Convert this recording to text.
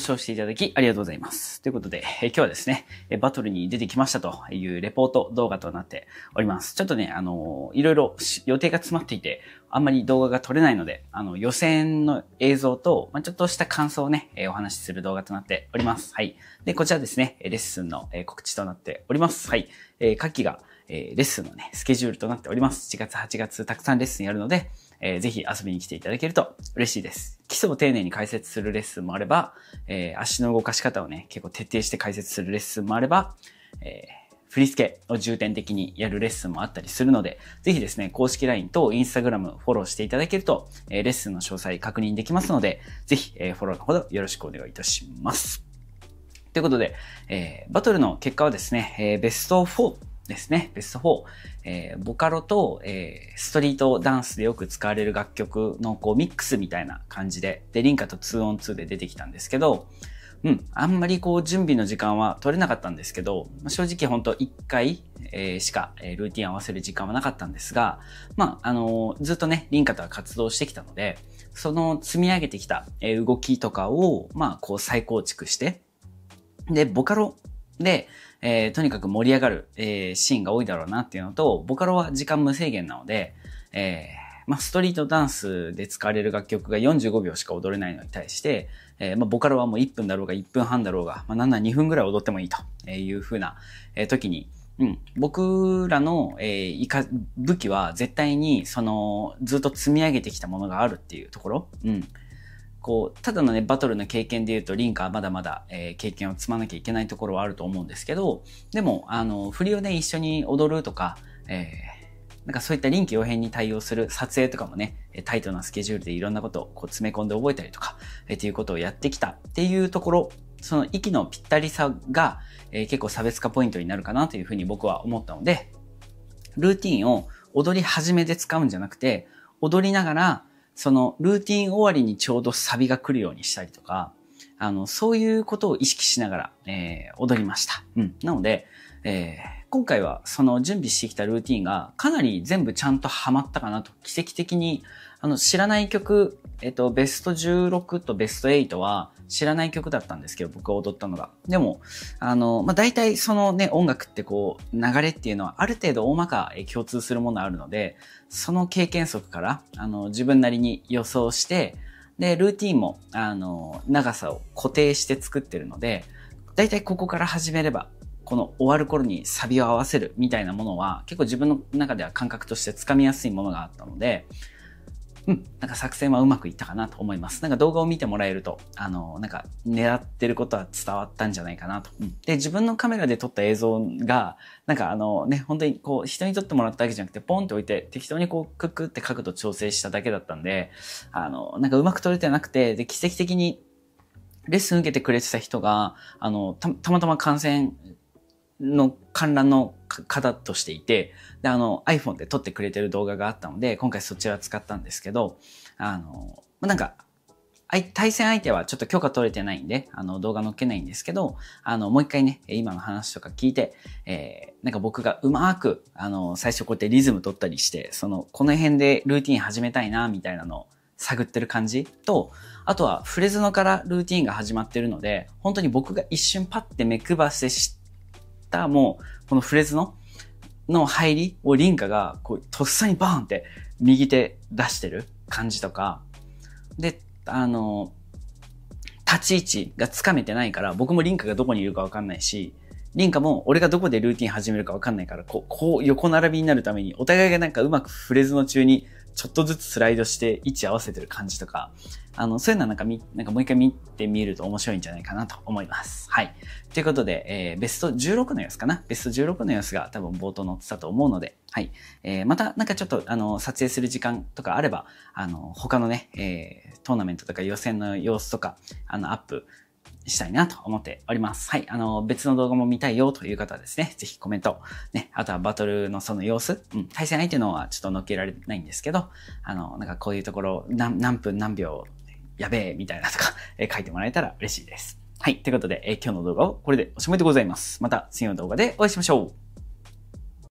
動画ご視聴していただきありがとうございます。ということで、え今日はですね、バトルに出てきましたというレポート動画となっております。ちょっとね、あのーいろいろ予定が詰まっていて、あんまり動画が撮れないので、あの、予選の映像と、まあ、ちょっとした感想をね、えお話しする動画となっております。はい。で、こちらですね、レッスンの告知となっております。はい。えー、夏季が、えーレッスンのね、スケジュールとなっております。7月、8月、たくさんレッスンやるので、えーぜひ遊びに来ていただけると嬉しいです。基礎を丁寧に解説するレッスンもあれば、えー足の動かし方をね、結構徹底して解説するレッスンもあれば、えー振り付けを重点的にやるレッスンもあったりするので、ぜひですね、公式 LINE と Instagram フォローしていただけると、えレッスンの詳細確認できますので、ぜひ、えフォローのほどよろしくお願いいたします。ということで、えーバトルの結果はですね、えーベスト4ですね。ベスト4。えーボカロと、えーストリートダンスでよく使われる楽曲のこうミックスみたいな感じで、で、リンカと 2on2 で出てきたんですけど、うん、あんまりこう準備の時間は取れなかったんですけど、正直本当1回、えーしか、えールーティン合わせる時間はなかったんですが、まあ、あのーずっとね、リンカとは活動してきたので、その積み上げてきた、えー動きとかを、まあ、こう再構築して、で、ボカロで、えーとにかく盛り上がる、えーシーンが多いだろうなっていうのと、ボカロは時間無制限なので、えーまあ、ストリートダンスで使われる楽曲が45秒しか踊れないのに対して、えまあ、ボカロはもう1分だろうが1分半だろうが、まあ、なんなら2分ぐらい踊ってもいいという風な、え時に、うん、僕らの、えーいか武器は絶対に、その、ずっと積み上げてきたものがあるっていうところ。うん。こう、ただのね、バトルの経験で言うと、リンカはまだまだ、えー経験を積まなきゃいけないところはあると思うんですけど、でも、あの、振りをね、一緒に踊るとか、えーなんかそういった臨機応変に対応する撮影とかもね、タイトなスケジュールでいろんなことをこう詰め込んで覚えたりとか、えーっていうことをやってきたっていうところ、その息のぴったりさが、えー結構差別化ポイントになるかなというふうに僕は思ったので、ルーティンを踊り始めで使うんじゃなくて、踊りながら、そのルーティン終わりにちょうどサビが来るようにしたりとか、あの、そういうことを意識しながら、えー踊りました。うん。なので、えー今回はその準備してきたルーティンがかなり全部ちゃんとハマったかなと。奇跡的に、あの、知らない曲、えっと、ベスト16とベスト8は知らない曲だったんですけど、僕が踊ったのが。でも、あの、まあ、大体そのね、音楽ってこう、流れっていうのはある程度大まか共通するものあるので、その経験則から、あの、自分なりに予想して、で、ルーティンも、あの、長さを固定して作ってるので、大体ここから始めれば、この終わる頃にサビを合わせるみたいなものは、結構自分の中では感覚としてつかみやすいものがあったので、うん、なんか作戦はうまくいったかなと思います。なんか動画を見てもらえると、あの、なんか狙ってることは伝わったんじゃないかなと。うんで、自分のカメラで撮った映像が、なんかあのね、本当にこう人に撮ってもらったわけじゃなくて、ポンって置いて適当にこうクックって角度調整しただけだったんで、あの、なんかうまく撮れてなくて、で、奇跡的にレッスン受けてくれてた人が、あの、た、たまたま感染の観覧の方としていて、で、あの、iPhone で撮ってくれてる動画があったので、今回そちら使ったんですけど、あの、まなんか、対戦相手はちょっと許可取れてないんで、あの、動画載っけないんですけど、あの、もう一回ね、今の話とか聞いて、えー、なんか僕がうまく、あの、最初こうやってリズム取ったりして、その、この辺でルーティン始めたいな、みたいなのを探ってる感じと、あとはフレズノからルーティンが始まってるので、本当に僕が一瞬パッて目配せしてた、もう、このフレーズノの入りをリンカが、こう、とっさにバーンって右手出してる感じとか、で、あの、立ち位置がつかめてないから、僕もリンカがどこにいるかわかんないし、リンカも俺がどこでルーティン始めるかわかんないから、こう、こう横並びになるために、お互いがなんかうまくフレーズの中にちょっとずつスライドして位置合わせてる感じとか、あの、そういうのはなんかみ、なんかもう一回見てみると面白いんじゃないかなと思います。はい。ということで、えーベスト16の様子かなベスト16の様子が多分冒頭載ってたと思うので、はい。えーまたなんかちょっと、あの、撮影する時間とかあれば、あの、他のね、えートーナメントとか予選の様子とか、あの、アップしたいなと思っております。はい。あの、別の動画も見たいよという方はですね、ぜひコメント、ね、あとはバトルのその様子、うん、対戦相手のはちょっと乗っけられないんですけど、あの、なんかこういうところ、何何分何秒、やべえ、みたいなとか、え ー書いてもらえたら嬉しいです。はい。ということで、えー今日の動画をこれでおしまいでございます。また次の動画でお会いしましょう。